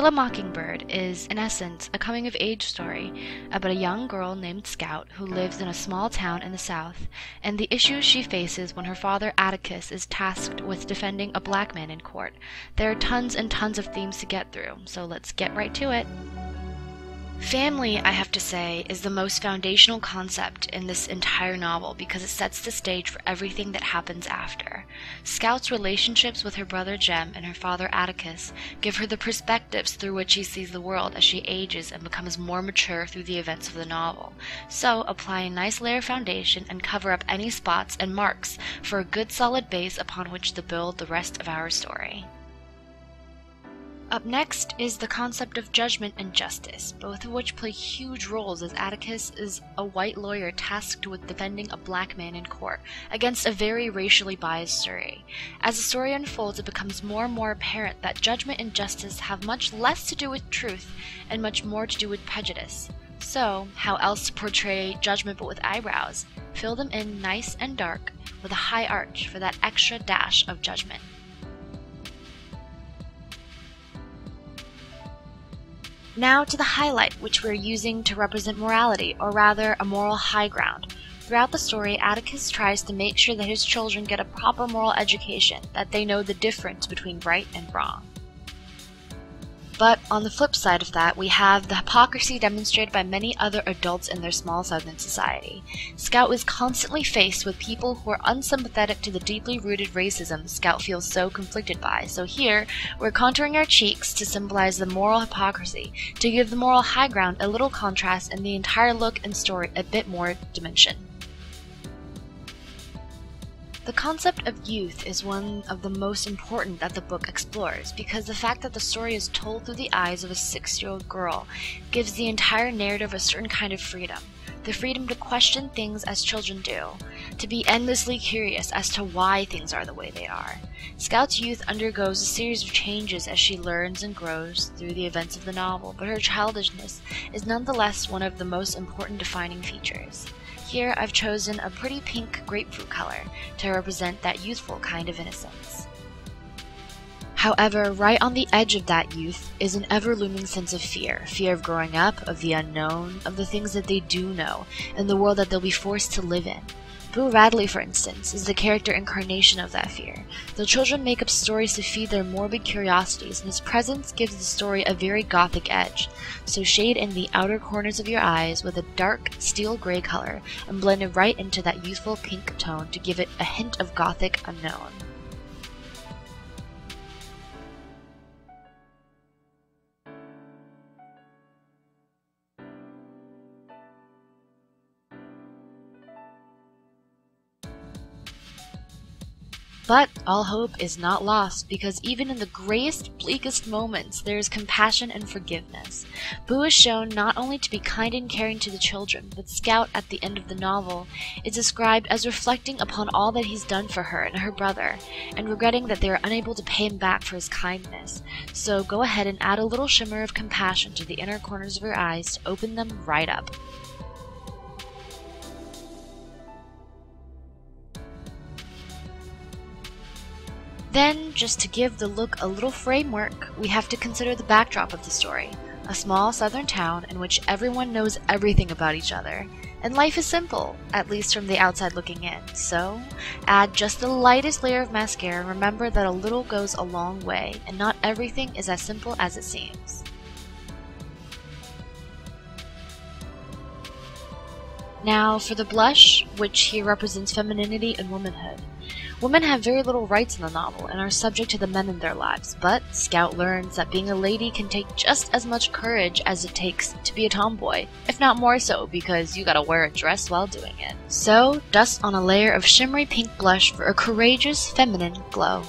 Kill a Mockingbird is, in essence, a coming of age story about a young girl named Scout who lives in a small town in the South and the issues she faces when her father Atticus is tasked with defending a black man in court. There are tons and tons of themes to get through, so let's get right to it. Family, I have to say, is the most foundational concept in this entire novel because it sets the stage for everything that happens after. Scout's relationships with her brother Jem and her father Atticus give her the perspectives through which she sees the world as she ages and becomes more mature through the events of the novel. So, apply a nice layer of foundation and cover up any spots and marks for a good solid base upon which to build the rest of our story. Up next is the concept of judgment and justice, both of which play huge roles as Atticus is a white lawyer tasked with defending a black man in court against a very racially biased jury. As the story unfolds, it becomes more and more apparent that judgment and justice have much less to do with truth and much more to do with prejudice. So, how else to portray judgment but with eyebrows? Fill them in nice and dark with a high arch for that extra dash of judgment. Now to the highlight, which we're using to represent morality, or rather a moral high ground. Throughout the story, Atticus tries to make sure that his children get a proper moral education, that they know the difference between right and wrong. But on the flip side of that, we have the hypocrisy demonstrated by many other adults in their small southern society. Scout was constantly faced with people who are unsympathetic to the deeply rooted racism Scout feels so conflicted by. So here, we're contouring our cheeks to symbolize the moral hypocrisy, to give the moral high ground a little contrast and the entire look and story a bit more dimension. The concept of youth is one of the most important that the book explores because the fact that the story is told through the eyes of a six year old girl gives the entire narrative a certain kind of freedom. The freedom to question things as children do, to be endlessly curious as to why things are the way they are. Scout's youth undergoes a series of changes as she learns and grows through the events of the novel, but her childishness is nonetheless one of the most important defining features. Here I've chosen a pretty pink grapefruit color to represent that youthful kind of innocence. However, right on the edge of that youth is an ever looming sense of fear fear of growing up, of the unknown, of the things that they do know, and the world that they'll be forced to live in. Boo Radley, for instance, is the character incarnation of that fear. The children make up stories to feed their morbid curiosities, and his presence gives the story a very gothic edge. So shade in the outer corners of your eyes with a dark steel gray color, and blend it right into that youthful pink tone to give it a hint of gothic unknown. But all hope is not lost because even in the grayest, bleakest moments, there is compassion and forgiveness. Boo is shown not only to be kind and caring to the children, but Scout at the end of the novel is described as reflecting upon all that he's done for her and her brother, and regretting that they are unable to pay him back for his kindness. So go ahead and add a little shimmer of compassion to the inner corners of your eyes to open them right up. Then, just to give the look a little framework, we have to consider the backdrop of the story a small southern town in which everyone knows everything about each other. And life is simple, at least from the outside looking in. So, add just the lightest layer of mascara and remember that a little goes a long way, and not everything is as simple as it seems. Now, for the blush, which here represents femininity and womanhood. Women have very little rights in the novel and are subject to the men in their lives, but Scout learns that being a lady can take just as much courage as it takes to be a tomboy, if not more so because you gotta wear a dress while doing it. So, dust on a layer of shimmery pink blush for a courageous feminine glow.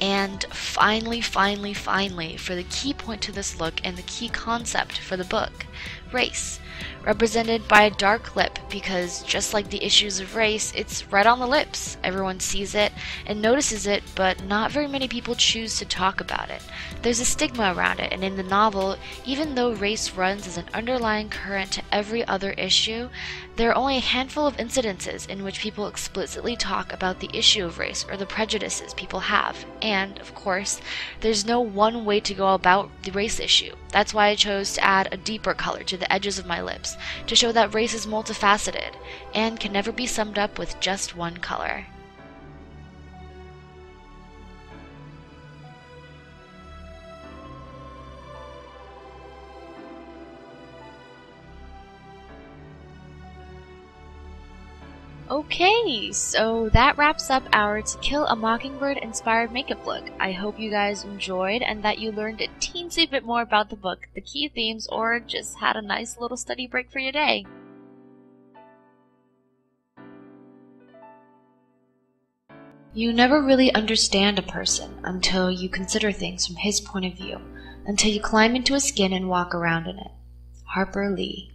And finally, finally, finally, for the key point to this look and the key concept for the book, race, represented by a dark lip because just like the issues of race, it's right on the lips. Everyone sees it and notices it, but not very many people choose to talk about it. There's a stigma around it, and in the novel, even though race runs as an underlying current to every other issue, there are only a handful of incidences in which people explicitly talk about the issue of race or the prejudices people have. And, of course, there's no one way to go about the race issue. That's why I chose to add a deeper color to the edges of my lips, to show that race is multifaceted and can never be summed up with just one color. Okay, so that wraps up our To Kill a Mockingbird inspired makeup look. I hope you guys enjoyed and that you learned a teensy bit more about the book, the key themes, or just had a nice little study break for your day. You never really understand a person until you consider things from his point of view, until you climb into his skin and walk around in it. Harper Lee.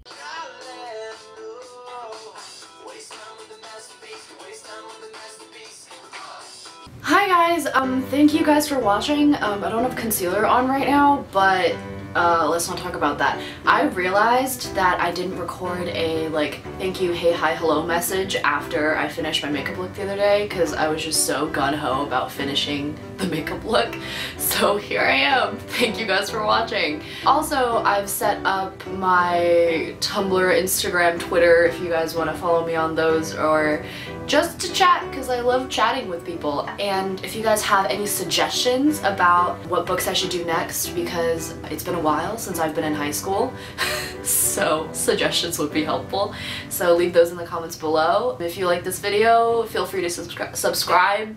Hi guys, um, thank you guys for watching. Um, I don't have concealer on right now, but uh, let's not talk about that. I realized that I didn't record a like thank you, hey, hi, hello message after I finished my makeup look the other day because I was just so gun-ho about finishing the makeup look. So here I am. Thank you guys for watching. Also, I've set up my Tumblr, Instagram, Twitter if you guys want to follow me on those or just to chat because I love chatting with people. And if you guys have any suggestions about what books I should do next because it's been a while since I've been in high school, so suggestions would be helpful. So leave those in the comments below. If you like this video, feel free to subscri subscribe,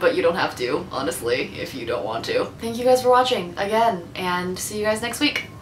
but you don't have to, honestly, if you don't want to. Thank you guys for watching again, and see you guys next week.